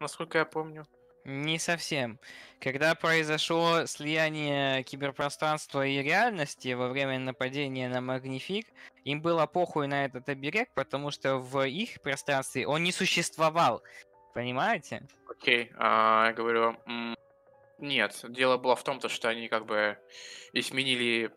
насколько я помню. Не совсем. Когда произошло слияние киберпространства и реальности во время нападения на Магнифик, им было похуй на этот оберег, потому что в их пространстве он не существовал. Понимаете? Окей, а, я говорю, нет, дело было в том, то, что они как бы изменили